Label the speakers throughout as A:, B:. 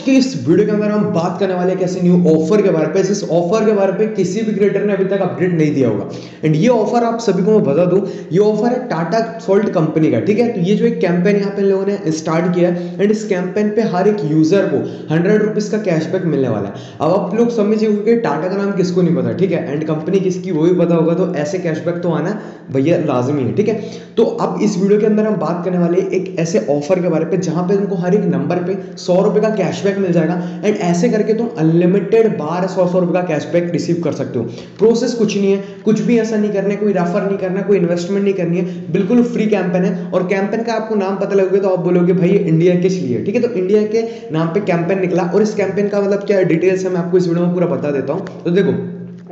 A: के इस वीडियो के अंदर हम बात करने वाले कैसे न्यू ऑफ़र के बारे में। इस ऑफ़र के बारे में किसी भी क्रिएटर ने अभी तक अपडेट नहीं दिया होगा। एंड ये ऑफ़र आप सभी को मैं बता दूँ, ये ऑफ़र है टाटा सॉल्ट कंपनी का, ठीक है? तो ये जो एक कैंपेन यहाँ पे लोगों ने स्टार्ट किया है एंड इस कैंपेन पे हर एक यूज़र को हंड्रेड का कैशबैक मिलने वाला है। अब आप लोग समझिए कि टाटा का नाम किसको नहीं पता, ठीक है? एंड कंपनी किसकी वो भी पता होगा तो ऐसे कैशबैक तो आना भैया लाजमी है, ठीक है? तो अब इस वीडियो के अंदर हम बात करने वाले एक ऐसे ऑफ़र के बारे में, जहाँ पे तुमको हर एक नंबर पे सौ का कैशबैक मिल जाएगा। एंड ऐसे करके तुम अनलिमिटेड बार सौ सौ रुपए का कैशबैक रिसीव कर सकते हो। प्रोसेस कुछ नहीं है। कुछ भी ऐसा नहीं करना है, कोई रेफर नहीं करना, कोई इन्वेस्टमेंट नहीं करनी है। बिल्कुल फ्री कैंपेन है। और कैंपेन का आपको नाम पता लगेगा तो आप बोलोगे, भाई इंडिया किस लिए ठीक है? तो इंडिया के नाम पे कैंपेन निकला। और इस कैंपेन का मतलब क्या डिटेल्स है, मैं आपको इस वीडियो में पूरा बता देता हूँ। तो देखो,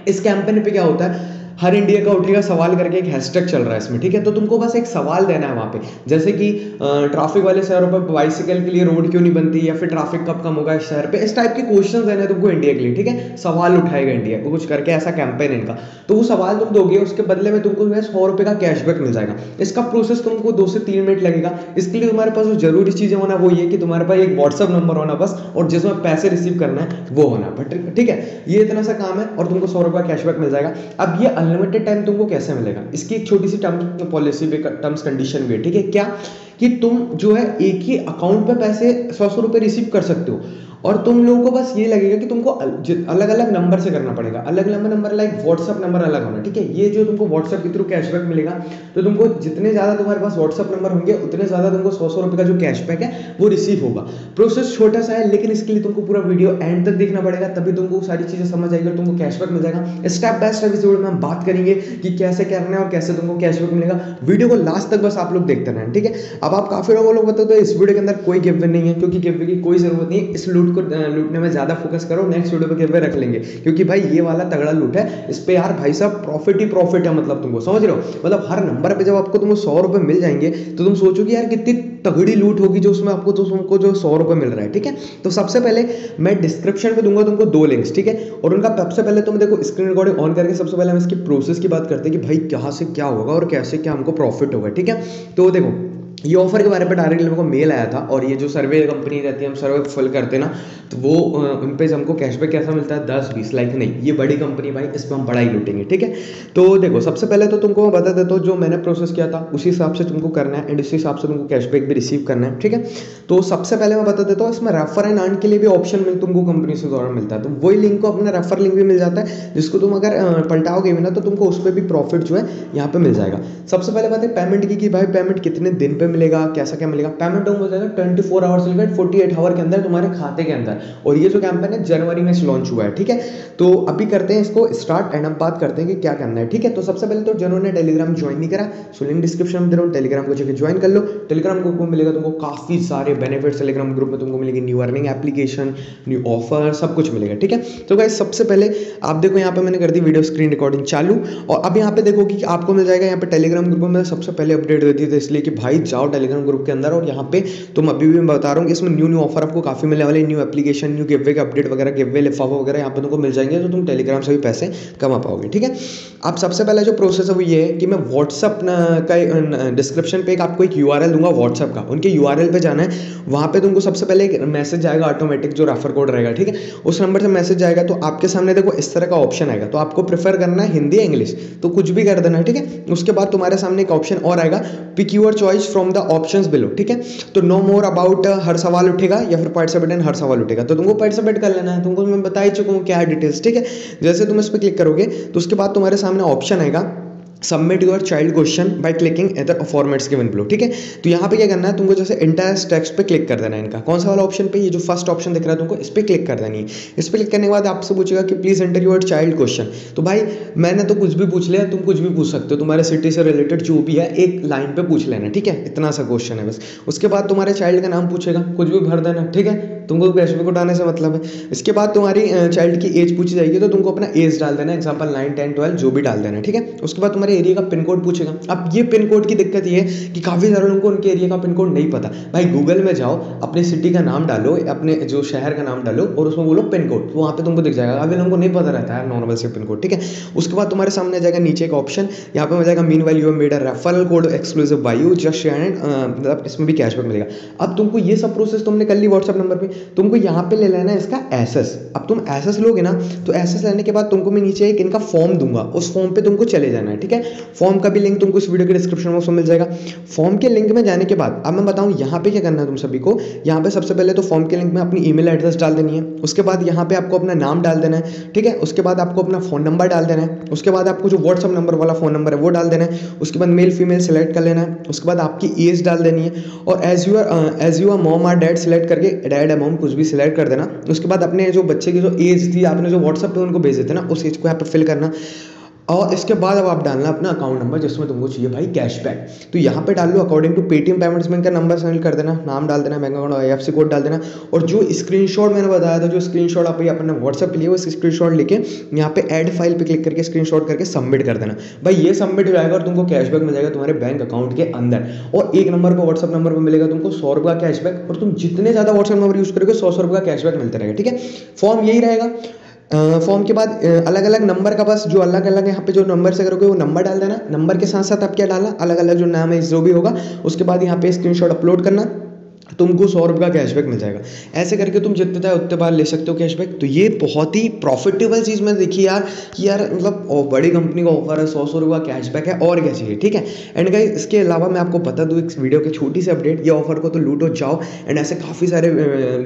A: इस कैंपेन पे क्या होता है? हर इंडिया का उठेगा सवाल करके एक हैशटैग चल रहा है इसमें, ठीक है? तो तुमको बस एक सवाल देना है वहाँ पे। जैसे कि ट्रैफ़िक वाले शहरों पर बाइसिकल के लिए रोड क्यों नहीं बनती या फिर ट्रैफ़िक कब कम होगा इस शहर पे? इस टाइप के क्वेश्चन देने हैं तुमको इंडिया के लिए, ठीक है? सवाल उठाएगा इंडिया को, कुछ करके ऐसा कैंपेन इनका। तो वो सवाल तुम दोगे, उसके बदले में तुमको सौ रुपये का कैशबैक मिल जाएगा। इसका प्रोसेस तुमको दो से तीन मिनट लगेगा। इसके लिए तुम्हारे पास जो ज़रूरी चीज़ें होना, वो ये कि तुम्हारे पास एक व्हाट्सअप नंबर होना बस, और जिसमें पैसे रिसीव करना है, वो होना, बट, ठीक है? ये इतना सा काम है, और तुमको सौ रुपये कैशबैक मिल जाएगा। अब ये अनलिमिटेड टाइम तुमको कैसे मिलेगा? इसकी एक छोटी सी टर्म पॉलिसी पे टर्म्स कंडीशन भी है, ठीक है? क्या कि तुम जो है एक ही अकाउंट पे पैसे सौ सौ रुपये रिसीव कर सकते हो। और तुम लोगों को बस ये लगेगा कि तुमको अलग अलग नंबर से करना पड़ेगा। अलग अलग नंबर लाइक व्हाट्सअप नंबर अलग होना, ठीक है? ये जो तुमको व्हाट्सअप के थ्रू कैशबैक मिलेगा तो तुमको जितने ज़्यादा तुम्हारे पास व्हाट्सअप नंबर होंगे, उतने ज़्यादा तुमको सौ सौ रुपये का जो कैशबैक है, वो रिसीव होगा। प्रोसेस छोटा सा है, लेकिन इसके लिए तुमको पूरा वीडियो एंड तक देखना पड़ेगा, तभी तुमको सारी चीज़ें समझ आएगी और तुमको कैशबैक मिल जाएगा। स्टेप बाय स्टेप इस वीडियो में हम बात करेंगे कि कैसे करना है और कैसे तुमको कैशबैक मिलेगा। वीडियो को लास्ट तक बस आप लोग देखते रहना, ठीक है? अब आप काफ़ी लोगों लोग बताते तो इस वीडियो के अंदर कोई गिव नहीं है, क्योंकि गिव की कोई ज़रूरत नहीं इस लूट को लूटने में ज़्यादा फोकस करो नेक्स्ट वीडियो पे गिवे रख लेंगे। क्योंकि भाई, ये वाला तगड़ा लूट है, इस पे यार भाई साहब प्रॉफिट ही प्रॉफिट है मतलब तुमको, समझ रहे हो? मतलब हर नंबर पे जब आपको तुमको सौ रुपए मिल जाएँगे तो तुम सोचोगे यार कितनी तगड़ी लूट होगी जो उसमें आपको तुमको जो सौ रुपए मिल रहा है, ठीक है? तो सबसे पहले मैं डिस्क्रिप्शन में दूँगा तुमको दो लिंक्स ठीक है? और उनका सबसे पहले तुम देखो स्क्रीन रिकॉर्डिंग ऑन करके सबसे पहले हम इसकी प्रोसेस की बात करते हैं कि भाई, कहाँ से क्या होगा और कैसे क्या हमको प्रॉफिट होगा, ठीक है? तो देखो ये ऑफ़र के बारे में डायरेक्टली मेरे को मेल आया था और ये जो सर्वे कंपनी रहती है, हम सर्वे फुल करते ना तो वो उन पर हमको कैशबैक कैसा मिलता है? दस, बीस लाइक नहीं, ये बड़ी कंपनी भाई, इस पर हम बड़ा ही लूटेंगे, ठीक है? तो देखो, सबसे पहले तो तुमको मैं बता देता हूँ जो मैंने प्रोसेस किया था, उसी हिसाब से तुमको करना है एंड उसी हिसाब से तुमको कैशबैक भी रिसीव करना है, ठीक है? तो सबसे पहले मैं बता देता हूँ, इसमें रेफर एंड अर्न के लिए भी ऑप्शन तुमको कंपनी से दौरान मिलता है। तो वही लिंक को अपना रेफर लिंक भी मिल जाता है, जिसको तुम अगर पलटाओगे भी ना तो तुमको उस पर भी प्रॉफिट जो है, यहाँ पे मिल जाएगा। सबसे पहले बात है पेमेंट की, कि भाई पेमेंट कितने दिन पे मिलेगा, कैसा क्या मिलेगा? पेमेंट हो जाएगा ट्वेंटी फोर आवर से लेकर फोर्टी एट आवर के अंदर तुम्हारे खाते के अंदर। और ये जो कैंपेन है, जनवरी में लॉन्च हुआ है, ठीक है? तो अभी करते हैं इसको स्टार्ट एंड अब बात करते हैं कि क्या करना है, ठीक है? तो सबसे पहले तो जिन्होंने टेलीग्राम ज्वाइन नहीं करा सो लिंक डिस्क्रिप्शन में दे रहा हूँ टेलीग्राम को जाकर ज्वाइन कर लो। टेलीग्राम ग्रुप में मिलेगा तुमको काफ़ी सारे बेनिफिट्स टेलीग्राम ग्रुप में तुमको मिलेगी new earning application new offer सब कुछ मिलेगा, ठीक है? तो गाइस सबसे पहले आप देखो यहाँ पे मैंने कर दी वीडियो स्क्रीन रिकॉर्डिंग चालू। और अब यहाँ पे देखो कि आपको मिल जाएगा यहाँ पे टेलीग्राम ग्रुप में सबसे पहले अपडेट दे दी थी, इसलिए कि भाई जाओ टेलीग्राम ग्रुप के अंदर और यहाँ पे तुम अभी भी मैं बता रहा हूँ कि इसमें न्यू न्यू ऑफ़र आपको काफ़ी मिलने वाले न्यू एप्लीकेशन न्यू गिवे के अपडेट वगैरह गिवे लिफाफा वगैरह यहाँ पे तुमको मिल जाएँगे तो तुम टेलीग्राम से भी पैसे कमा पाओगे, ठीक है? अब सबसे पहले जो प्रोसेस है वो ये है कि मैं व्हाट्सअप का डिस्क्रिप्शन पे एक आपको एक यू दूँगा व्हाट्सअप का। उनके यू पे जाना है, वहाँ पे तुमको सबसे पहले एक मैसेज आएगा ऑटोमेटिक जो रेफर कोड रहेगा, ठीक है? उस नंबर से मैसेज आएगा तो आपके सामने देखो इस तरह का ऑप्शन आएगा तो आपको प्रेफर करना है हिंदी इंग्लिश तो कुछ भी कर देना ठीक है? उसके बाद तुम्हारे सामने एक ऑप्शन और आएगा pick your choice from the option below ठीक है? तो नो मोर अबाउट हर सवाल उठेगा या फिर पार्टिसिपेट एंड हर सवाल उठेगा। तो तुमको पार्टिसिपेट कर लेना है, तुमको मैं बता ही चुका हूँ क्या है डिटेल्स ठीक है? जैसे तुम इस पर क्लिक करोगे तो उसके बाद तुम्हारे सामने ऑप्शन आएगा। Submit your child question by clicking other formats given below ठीक है? तो यहाँ पे क्या करना है? तुमको जैसे इंटायर टेक्स्ट पे क्लिक कर देना है इनका। कौन सा वाला ऑप्शन पे? ये जो फ़र्स्ट ऑप्शन दिख रहा है तुमको, इस पर क्लिक कर देनी है। इस पर क्लिक करने के बाद आपसे पूछेगा कि please enter your child question तो भाई, मैंने तो कुछ भी पूछ लिया, तुम कुछ भी पूछ सकते हो। तुम्हारे सिटी से रिलेटेड जो भी है, एक लाइन पर पूछ लेना, ठीक है? इतना सा क्वेश्चन है बस। उसके बाद तुम्हारे चाइल्ड का नाम पूछेगा, कुछ भी भर देना, ठीक है? तुमको कैशबैक उठाने से मतलब है। इसके बाद तुम्हारी चाइल्ड की एज पूछी जाएगी तो तुमको अपना एज डाल देना एग्ज़ाम्पल नाइन टेन ट्वेल्व जो भी डाल देना ठीक है? उसके बाद तुम्हारे एरिया का पिन कोड पूछेगा। अब ये पिन कोड की दिक्कत ये है कि काफ़ी सारे लोगों को उनके एरिया का पिन कोड नहीं पता। भाई गूगल में जाओ, अपने सिटी का नाम डालो, अपने जो शहर का नाम डालो, और उसमें बोलो पिन कोड तो वहाँ पे तुमको दिख जाएगा। अभी लोगों को नहीं पता रहता है नॉर्मल से पिन कोड ठीक है? उसके बाद तुम्हारे सामने जाएगा नीचे एक ऑप्शन यहाँ पे मिल जाएगा मीन वाली you made referral code exclusive by you just and मतलब इसमें भी कैशबैक मिलेगा। अब तुमको ये सब प्रोसेस तुमने कर ली व्हाट्सअप नंबर पर तुमको यहाँ पे ले लेना है इसका एसेस अब तुम एसेस लोगे ना तो एसेस लेने के बाद तुमको मैं नीचे एक इनका फॉर्म दूँगा। उस फॉर्म पे तुमको चले जाना है, ठीक है? फॉर्म का भी लिंक तुमको इस वीडियो के डिस्क्रिप्शन बॉक्स में मिल जाएगा। फॉर्म के लिंक में जाने के बाद, अब मैं बताऊँ यहाँ पे क्या करना है तुम सभी को? यहाँ पे सबसे पहले तो फॉर्म के लिंक में अपनी ईमेल एड्रेस डाल देनी है। उसके बाद यहाँ पे आपको अपना नाम डाल देना है, ठीक है? उसके बाद आपको अपना फ़ोन नंबर डाल देना है। उसके बाद आपको जो व्हाट्सअप नंबर वाला फ़ोन नंबर है, वो डाल देना है। उसके बाद मेल फीमेल सेलेक्ट कर लेना है। उसके बाद आपकी एज डाल देनी है। और as you are as you are mom or dad select करके डैड या मॉम कुछ भी सिलेक्ट कर देना उसके बाद अपने जो बच्चे की जो एज थी, आपने जो व्हाट्सअप पे उनको भेज देते ना, उस एज को यहाँ पर फिल करना। और इसके बाद अब आप डालना अपना अकाउंट नंबर जिसमें तुमको चाहिए भाई कैशबैक तो यहाँ पे डाल लो according to Paytm payments bank का नंबर सेंड कर देना, नाम डाल देना bank account I F C code डाल देना। और जो स्क्रीनशॉट मैंने बताया था, जो स्क्रीनशॉट आप अपने व्हाट्सएप पे लिए, वो स्क्रीनशॉट लेके यहाँ पे ऐड फ़ाइल पे क्लिक करके स्क्रीनशॉट करके सबमिट कर देना। भाई ये सबमिट हो जाएगा और तुमको कैशबैक मिल जाएगा तुम्हारे बैंक अकाउंट के अंदर। और एक नंबर पर व्हाट्सअप नंबर पर मिलेगा तुमको सौ रुपये का कैशबैक और तुम जितने ज़्यादा व्हाट्सअप नंबर यूज़ करोगे, सौ सौ रुपये का कैशबैक मिलता रहेगा, ठीक है? फॉर्म यही रहेगा। फॉर्म के बाद अलग अलग नंबर का बस जो अलग अलग यहाँ पे जो नंबर से करोगे वो नंबर डाल देना नंबर के साथ साथ आप क्या डालना अलग अलग जो नाम है, जो भी होगा, उसके बाद यहाँ पे स्क्रीनशॉट अपलोड करना। तुमको सौ रुपये का कैशबैक मिल जाएगा। ऐसे करके तुम जितने चाहे उतने बार ले सकते हो कैशबैक तो ये बहुत ही प्रॉफिटेबल चीज़ मैंने देखी यार, कि यार मतलब बड़ी कंपनी का ऑफ़र है, सौ सौ रुपये का कैशबैक है, और क्या चाहिए ठीक है? एंड गाइस इसके अलावा मैं आपको बता दूँ, इस वीडियो की छोटी सी अपडेट ये ऑफ़र को तो लूटो जाओ। एंड ऐसे काफ़ी सारे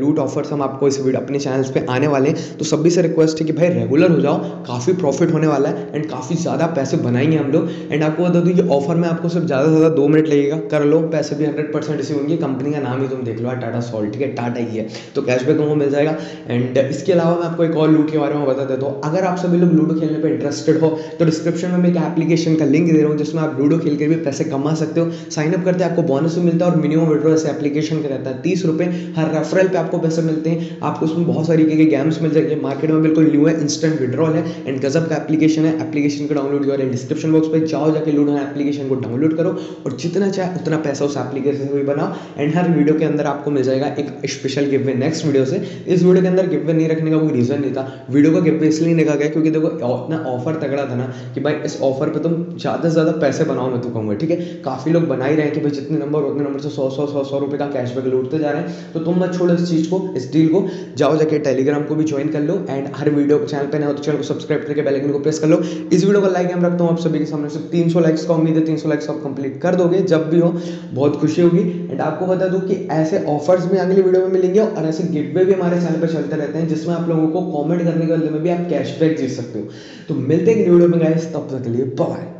A: लूट ऑफर्स हम आपको इस वीडियो, अपने चैनल्स पर आने वाले हैं। तो सभी से रिक्वेस्ट है कि भाई रेगुलर हो जाओ, काफ़ी प्रॉफिट होने वाला है एंड काफ़ी ज़्यादा पैसे बनाएँगे हम लोग। एंड आपको बता दूँ, ये ऑफ़र में आपको सिर्फ़ ज़्यादा से ज़्यादा दो मिनट लगेगा। कर लो, पैसे भी हंड्रेड परसेंट रिसीव होंगे कंपनी का नाम ही तुम देख लो टाटा सॉल्ट ठीक है टाटा ही है तो कैशबैक तुमको मिल जाएगा। एंड इसके अलावा मैं आपको एक और लूट के बारे में बता देता हूँ। अगर आप सभी लोग लूडो खेलने पर इंटरेस्टेड हो तो डिस्क्रिप्शन में मैं एक एप्लीकेशन का लिंक दे रहा हूँ, जिसमें आप लूडो खेल के भी पैसे कमा सकते हो। साइन अप करते हैं, आपको बोनस भी मिलता है और मिनिमम विड्रो ऐसे एप्लीकेशन का रहता है। तीस रुपये हर रेफरल पे आपको पैसे मिलते हैं। आपको उसमें बहुत सारी के गेम्स मिल जाएँगे। मार्केट में बिल्कुल न्यू है इंस्टेंट विड्रॉल है। एंड गजब का एप्लीकेशन है। एप्लीकेशन को डाउनलोड करो डिस्क्रिप्शन बॉक्स पर जाओ, जाके लूडो एप्लीकेशन को डाउनलोड करो। और जितना चाहे उतना पैसा उस एप्लीकेशन से भी बनाओ। एंड हर वीडियो के अंदर आपको मिल जाएगा एक special giveaway next video से। इस वीडियो के अंदर गिव वे नहीं रखने का कोई रीज़न नहीं था। वीडियो का गिव इसलिए नहीं रखा गया क्योंकि देखो, इतना ऑफ़र तगड़ा था ना कि भाई इस ऑफ़र पे तुम ज़्यादा से ज़्यादा पैसे बनाओ मैं तो कहूँगा, ठीक है? काफ़ी लोग बना ही रहे हैं कि भाई जितने नंबर उतने नंबर से सौ सौ सौ सौ रुपये का कैशबैक लूटते जा रहे हैं। तो तुम मत छोड़ो इस चीज़ को, इस डील को। जाओ जाके टेलीग्राम को भी ज्वाइन कर लो एंड हर वीडियो चैनल पर ना तो चैनल को सब्सक्राइब करके बेल आइकन को प्रेस कर लो। इस वीडियो का लाइक हम रखता हूँ आप सभी के सामने सिर्फ़ तीन सौ लाइक्स का उम्मीद है, तीन सौ लाइक्स आप कंप्लीट कर दोगे, जब भी हो, बहुत खुशी होगी। एंड आपको बता दूँ कि ऐसे ऑफर्स भी अगली वीडियो में मिलेंगे और ऐसे गिटवे भी हमारे चैनल पर चलते रहते हैं, जिसमें आप लोगों को कॉमेंट करने के बदले में भी आप कैशबैक जीत सकते हो। तो मिलते हैं वीडियो में गाइस तब तक के लिए बाय